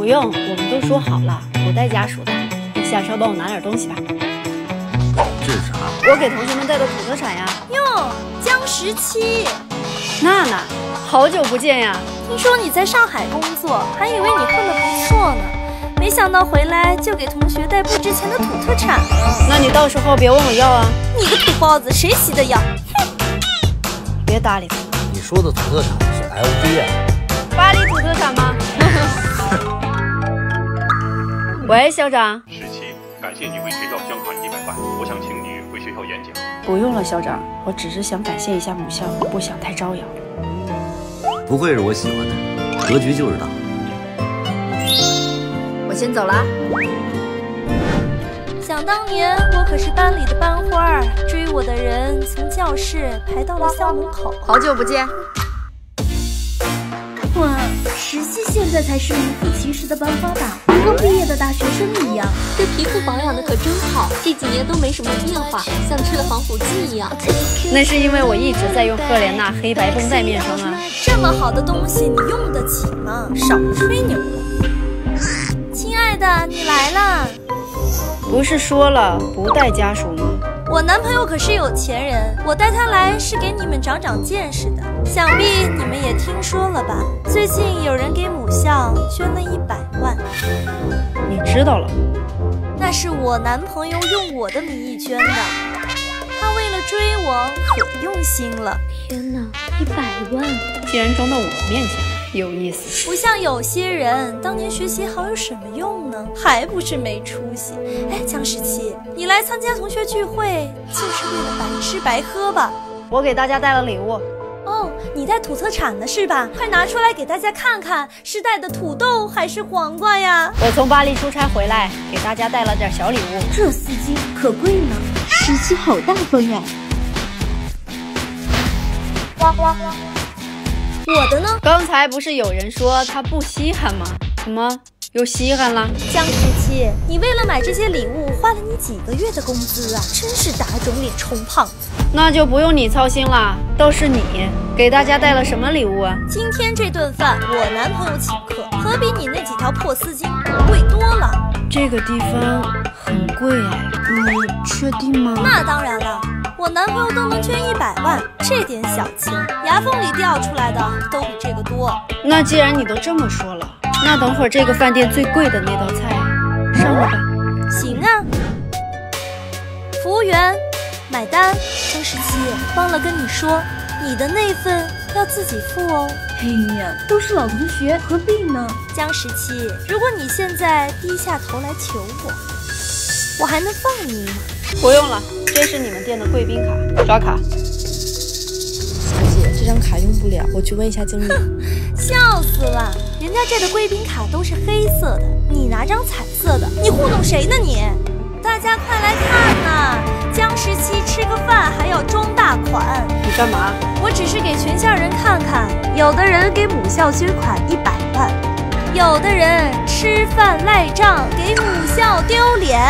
不用，我们都说好了，我带家属的。你下车帮我拿点东西吧。这是啥？我给同学们带的土特产呀。哟，江十七，娜娜，好久不见呀！听说你在上海工作，还以为你混得不错呢，没想到回来就给同学带不值钱的土特产了。那你到时候别问我要啊！你个土包子，谁稀的要？哼！别搭理他。你说的土特产是 LV 啊？巴黎土特产吗？喂，校长。十七，感谢你为学校捐款一百万，我想请你回学校演讲。不用了，校长，我只是想感谢一下母校，不想太招摇。不愧是我喜欢的，格局就是大。我先走了。想当年，我可是班里的班花，追我的人从教室排到了校门口。好久不见。哇，十七现在才是名副其实的班花吧，跟刚毕业的大学生一样。这皮肤保养的可真好，这几年都没什么变化，像吃了防腐剂一样。那是因为我一直在用赫莲娜黑白绷带面霜啊。这么好的东西你用得起吗？少吹牛了。亲爱的，你来了。不是说了不带家属吗？我男朋友可是有钱人，我带他来是给你们长长见识的。想必你们也听说了吧？最近有人给母校捐了一百万。你知道了？那是我男朋友用我的名义捐的，他为了追我可用心了。天哪，一百万！竟然装到我面前，有意思。不像有些人，当年学习好有什么用呢？还不是没出息。哎，江十七，你来参加同学聚会就是为了白吃白喝吧？我给大家带了礼物。哦，你带土特产了是吧？快拿出来给大家看看，是带的土豆还是黄瓜呀？我从巴黎出差回来，给大家带了点小礼物。这司机可贵呢，十七好大方呀！哇哇哇！我的呢？刚才不是有人说他不稀罕吗？怎么又稀罕了？江十七，你为了买这些礼物花了你几个月的工资啊？真是打肿脸充胖子。那就不用你操心了，都是你给大家带了什么礼物啊？今天这顿饭我男朋友请客，可比你那几条破丝巾贵多了。这个地方很贵哎，你确定吗？那当然了，我男朋友都能捐一百万，这点小钱牙缝里掉出来的都比这个多。那既然你都这么说了，那等会儿这个饭店最贵的那道菜上了吧？行啊，服务员。买单，江十七，忘了跟你说，你的那份要自己付哦。哎呀，都是老同学，何必呢？江十七，如果你现在低下头来求我，我还能放你吗？不用了，这是你们店的贵宾卡，刷卡。小姐，这张卡用不了，我去问一下经理。笑死了，人家这的贵宾卡都是黑色的，你拿张彩色的，你糊弄谁呢你？大家快来看呐！江十七吃个饭还要装大款，你干嘛？我只是给全校人看看，有的人给母校捐款一百万，有的人吃饭赖账，给母校丢脸。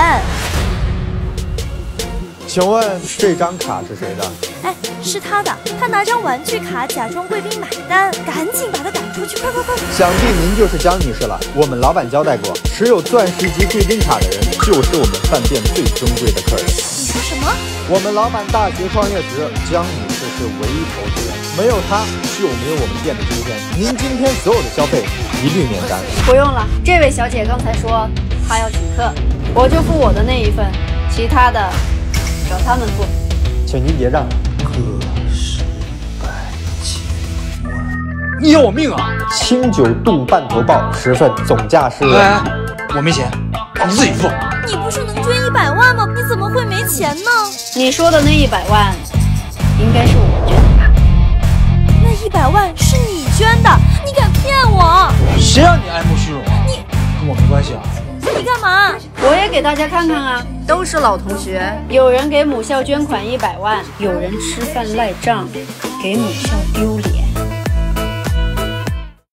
请问这张卡是谁的？哎，是他的。他拿张玩具卡假装贵宾买单，赶紧把他赶出去！快快快！想必您就是江女士了。我们老板交代过，持有钻石级贵宾卡的人就是我们饭店最尊贵的客人。你说什么？我们老板大学创业时，江女士是唯一投资人，没有她就没有我们店的今天。您今天所有的消费一律免单。不用了，这位小姐刚才说她要请客，我就付我的那一份，其他的。找他们付，请您结账。个十百千万，你要我命啊！清酒炖半头鲍十份，总价是……哎，我没钱，你自己付。你不是能捐一百万吗？你怎么会没钱呢？你说的那一百万，应该是我捐的吧？那一百万是你捐的，你敢骗我？谁让你爱慕虚荣啊？你跟我没关系啊。你干嘛？我也给大家看看啊，都是老同学。有人给母校捐款一百万，有人吃饭赖账，给母校丢脸。